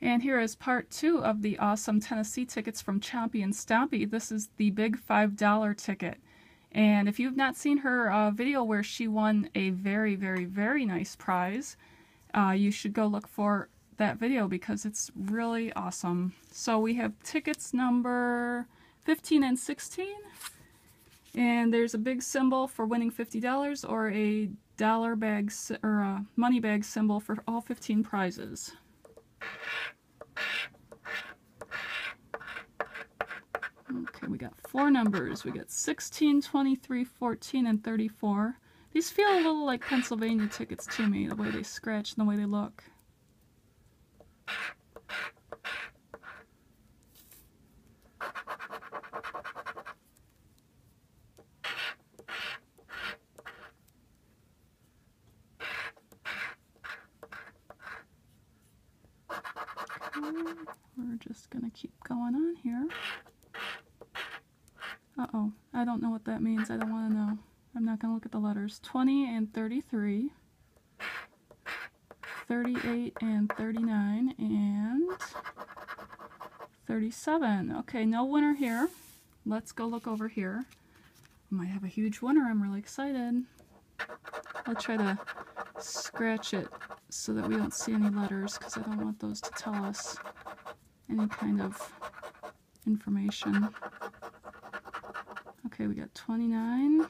And here is part two of the awesome Tennessee tickets from Chompy and Stompy. This is the big $5 ticket. And if you've not seen her uh, video where she won a very, very, very nice prize, uh, you should go look for that video because it's really awesome. So we have tickets number 15 and 16. And there's a big symbol for winning $50 or a dollar bag or a money bag symbol for all 15 prizes. Okay, we got four numbers. We got 16, 23, 14, and 34. These feel a little like Pennsylvania tickets to me, the way they scratch and the way they look. we're just going to keep going on here. Don't know what that means. I don't want to know. I'm not going to look at the letters. 20 and 33. 38 and 39 and 37. Okay, no winner here. Let's go look over here. Might have a huge winner. I'm really excited. I'll try to scratch it so that we don't see any letters because I don't want those to tell us any kind of information. Okay, we got 29,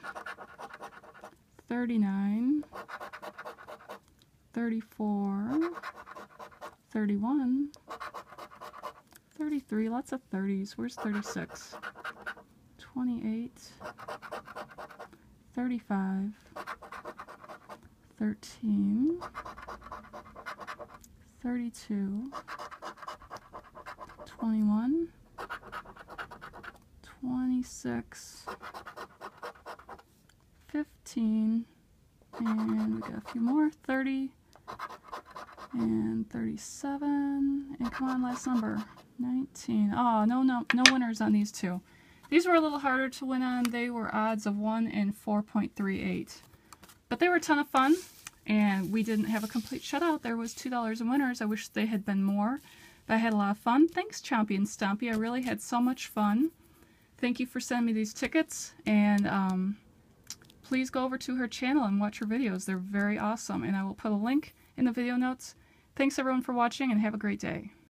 39, 34, 31, 33, lots of 30s. Where's 36? 28, 35, 13, 32, 21, 26, 15, and we got a few more, 30, and 37, and come on, last number, 19. Oh, no, no, no winners on these two. These were a little harder to win on. They were odds of 1 in 4.38. But they were a ton of fun, and we didn't have a complete shutout. There was $2 in winners. I wish they had been more. But I had a lot of fun. Thanks, Chompy and Stompy. I really had so much fun. Thank you for sending me these tickets, and um, please go over to her channel and watch her videos. They're very awesome, and I will put a link in the video notes. Thanks, everyone, for watching, and have a great day.